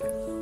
Bye.